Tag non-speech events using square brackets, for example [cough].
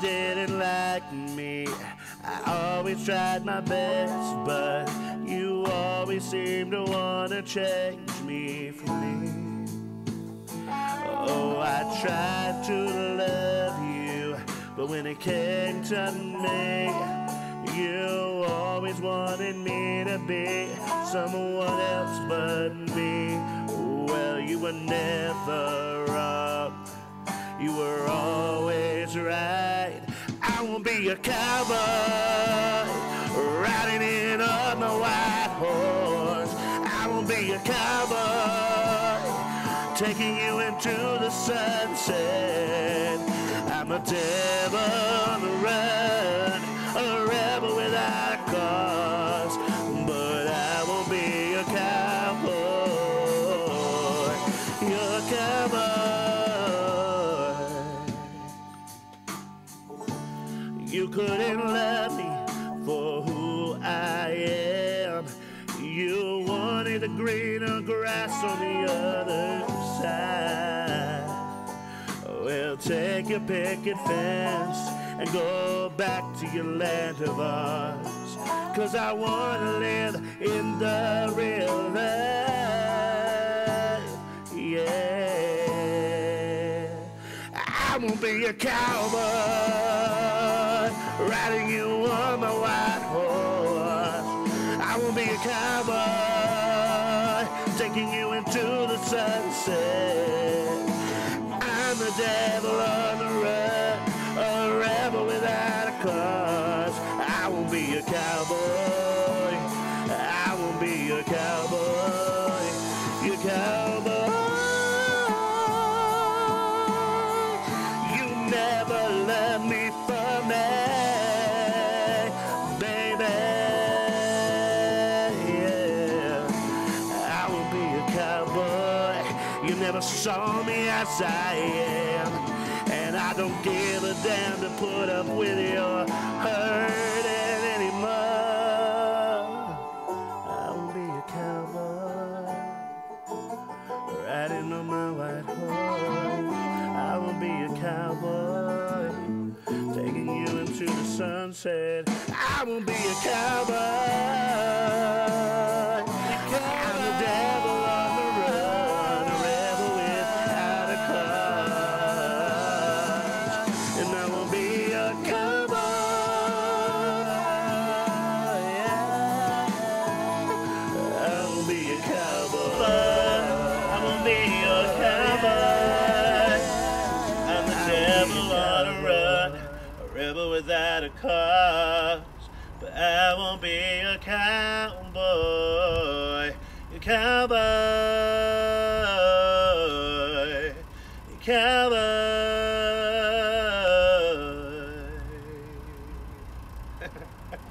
didn't like me. I always tried my best, but you always seemed to wanna change me for me. Oh, I tried to love you, but when it came to me, you always wanted me to be someone else but me. Well, you were never Be a cowboy riding in on the white horse. I won't be a cowboy taking you into the sunset. I'm a devil on the run, a rebel without a cause. But I won't be a cowboy. Your cowboy. You couldn't love me for who I am. You wanted the greener grass on the other side. Well, take your picket fence and go back to your land of Oz. Cause I wanna live in the real life. Yeah. I won't be a cowboy riding you on my white horse. I won't be a cowboy taking you into the sunset. I'm the devil on the run, a rebel without a cause. I won't be a cowboy. I won't be a cowboy. You cowboy. You never saw me as I am. And I don't give a damn to put up with your hurting anymore. I will be a cowboy riding on my white horse. I will be a cowboy, taking you into the sunset. I will be a cowboy. at a cost, but I won't be a cowboy, a cowboy, a cowboy. [laughs]